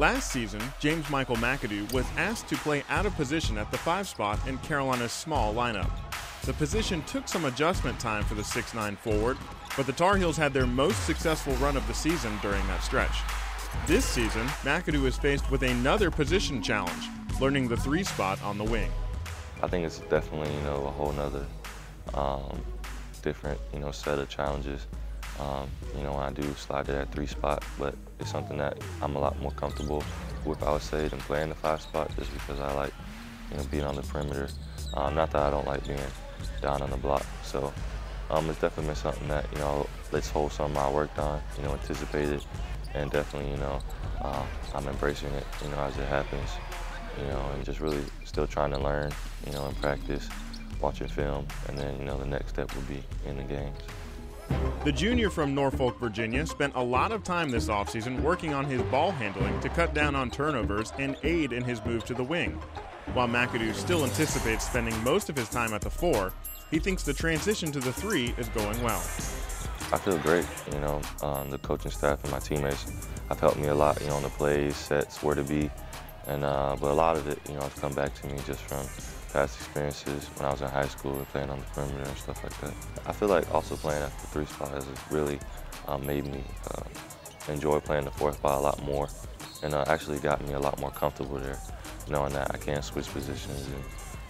Last season, James Michael McAdoo was asked to play out of position at the five spot in Carolina's small lineup. The position took some adjustment time for the 6'9 forward, but the Tar Heels had their most successful run of the season during that stretch. This season, McAdoo is faced with another position challenge, learning the three spot on the wing. I think it's definitely, you know, a whole nother um, different, you know, set of challenges. Um, you know, I do slide to that three spot, but it's something that I'm a lot more comfortable with, I would say, than playing the five spot just because I like, you know, being on the perimeter. Um, not that I don't like being down on the block. So um, it's definitely been something that, you know, let's hold some I worked on, you know, anticipated, and definitely, you know, uh, I'm embracing it, you know, as it happens, you know, and just really still trying to learn, you know, and practice, watching film, and then, you know, the next step will be in the games. The junior from Norfolk, Virginia spent a lot of time this offseason working on his ball handling to cut down on turnovers and aid in his move to the wing. While McAdoo still anticipates spending most of his time at the four, he thinks the transition to the three is going well. I feel great. You know, um, the coaching staff and my teammates have helped me a lot, you know, on the plays, sets, where to be. And, uh, but a lot of it, you know, has come back to me just from past experiences when I was in high school and playing on the perimeter and stuff like that. I feel like also playing at the three spot has really um, made me uh, enjoy playing the fourth spot a lot more and uh, actually got me a lot more comfortable there, knowing that I can switch positions and,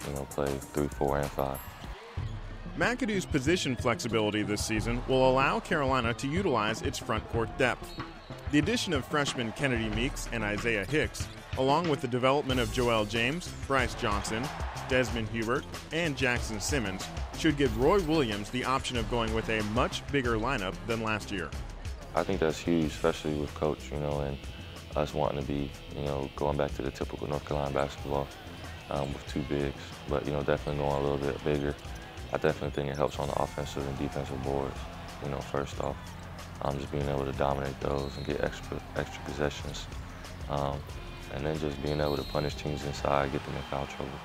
you know, play three, four, and five. McAdoo's position flexibility this season will allow Carolina to utilize its front court depth. The addition of freshmen Kennedy Meeks and Isaiah Hicks, along with the development of Joel James, Brice Johnson, Desmond Hubert, and Jackson Simmons, should give Roy Williams the option of going with a much bigger lineup than last year. I think that's huge, especially with coach, you know, and us wanting to be, you know, going back to the typical North Carolina basketball um, with two bigs, but, you know, definitely going a little bit bigger. I definitely think it helps on the offensive and defensive boards, you know, first off. Um, just being able to dominate those and get extra extra possessions. Um, and then just being able to punish teams inside, get them in foul trouble.